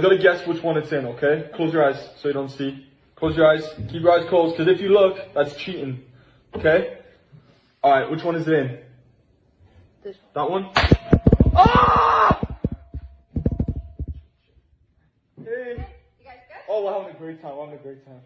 I gotta guess which one it's in, okay? Close your eyes so you don't see. Close your eyes. Keep your eyes closed, because if you look, that's cheating. Okay? Alright, which one is it in? This That one? Ah! Hey. You guys good? Oh, we're having a great time. We're having a great time.